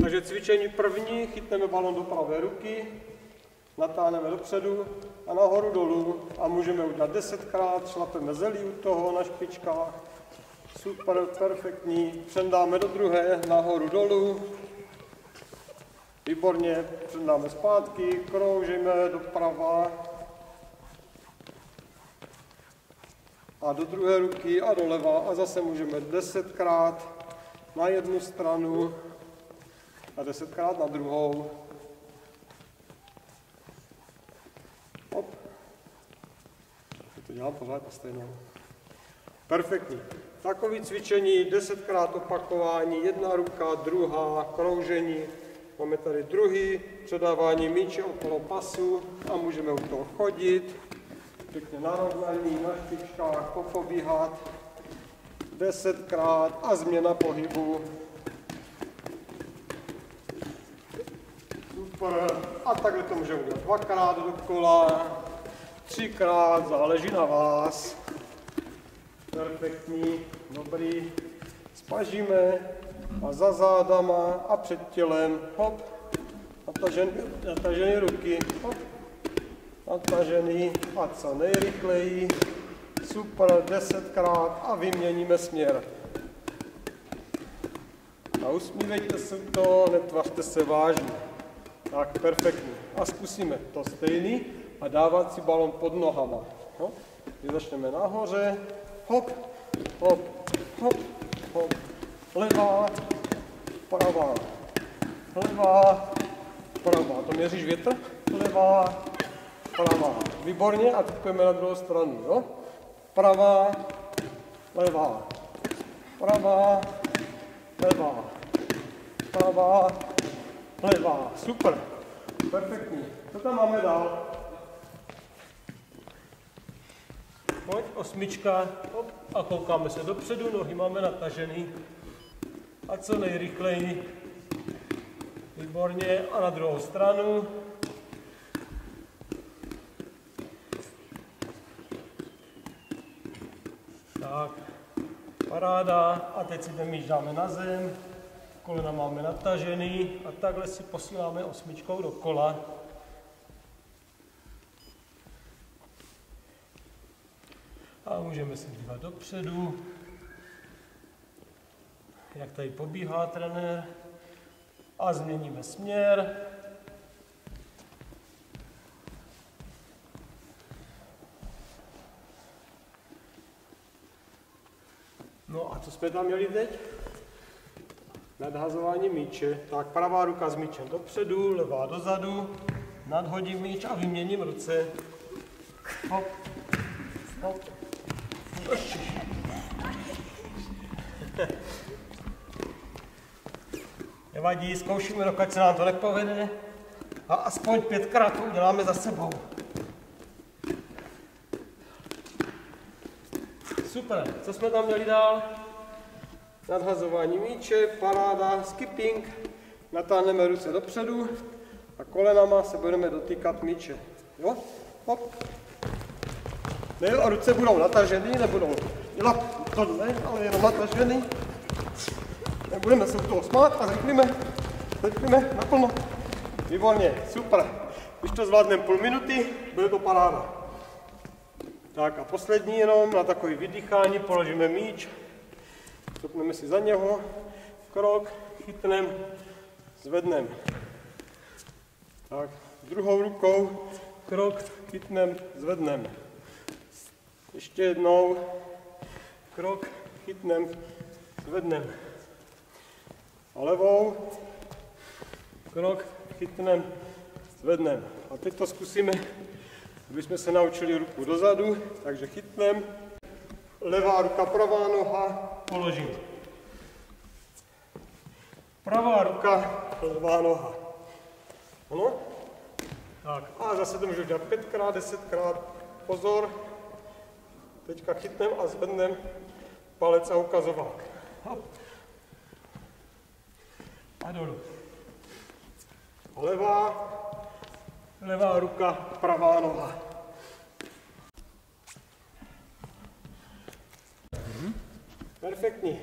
Takže cvičení první, chytneme balon do pravé ruky, natáhneme dopředu a nahoru dolů a můžeme udělat desetkrát, šlapeme zelí u toho na špičkách, super, perfektní, přendáme do druhé, nahoru dolů, výborně, přendáme zpátky, kroužíme doprava. A do druhé ruky a doleva a zase můžeme desetkrát na jednu stranu a desetkrát na druhou. Hop. To dělám pořád na stejnou. Perfektní. Takové cvičení, desetkrát opakování, jedna ruka, druhá, kroužení. Máme tady druhý, předávání míče okolo pasu a můžeme u toho chodit. Pěkně narovnaný, na špičkách, popobíhat. Desetkrát a změna pohybu. Super. A takhle to můžeme udělat dvakrát dokola, třikrát, záleží na vás. Perfektní, dobrý. Spažíme a za zádama a před tělem, hop, natažený, natažený ruky, hop, natažený a co nejrychleji, super, desetkrát a vyměníme směr. A usmívejte se to, netvařte se vážně. Tak, perfektní. A zkusíme to stejný a dávat si balon pod nohama. No. Začneme nahoře, hop, hop, hop, hop, levá, pravá, levá, pravá. To měříš větr? Levá, pravá. Výborně a teď půjdeme na druhou stranu, jo? Pravá, levá, pravá, levá, pravá, levá. Super, perfektní. Co tam máme dál? Pojď, osmička, hop, a koukáme se dopředu, nohy máme natažený. A co nejrychleji. Výborně, a na druhou stranu. Tak, paráda. A teď si ten míč dáme na zem, kolena máme natažený a takhle si posíláme osmičkou do kola. A můžeme se dívat dopředu, jak tady pobíhá trenér. A změníme směr. No a co jsme tam měli teď? Nadhazování míče. Tak pravá ruka s míčem dopředu, levá dozadu. Nadhodím míč a vyměním ruce. Hop, hop. Nevadí, zkoušíme, dokud se nám to nepovede. A aspoň pětkrát to uděláme za sebou. Super, co jsme tam měli dál? Nadhazování míče, paráda, skipping. Natáhneme ruce dopředu a kolenama se budeme dotýkat míče. Jo? Hop. Ne, a ruce budou natažený, nebudou dělat to ne, ale jenom natažený. Nebudeme se u toho smát a zrychlíme, zrychlíme naplno. Výborně, super. Když to zvládneme půl minuty, bude to paráda. Tak a poslední jenom na takový vydýchání položíme míč, stopneme si za něho, krok, chytnem, zvednem. Tak, druhou rukou, krok, chytnem, zvednem. Ještě jednou, krok, chytnem, zvednem. A levou, krok, chytnem, zvednem. A teď to zkusíme aby jsme se naučili ruku dozadu, takže chytnem, levá ruka, pravá noha, položím. Pravá ruka, levá noha. Ano? Tak, a zase to můžu dělat pětkrát, desetkrát. Pozor. Teďka chytnem a zvednem palec a ukazovák. Hop. A dolů. Levá, levá ruka, pravá noha. Perfektní.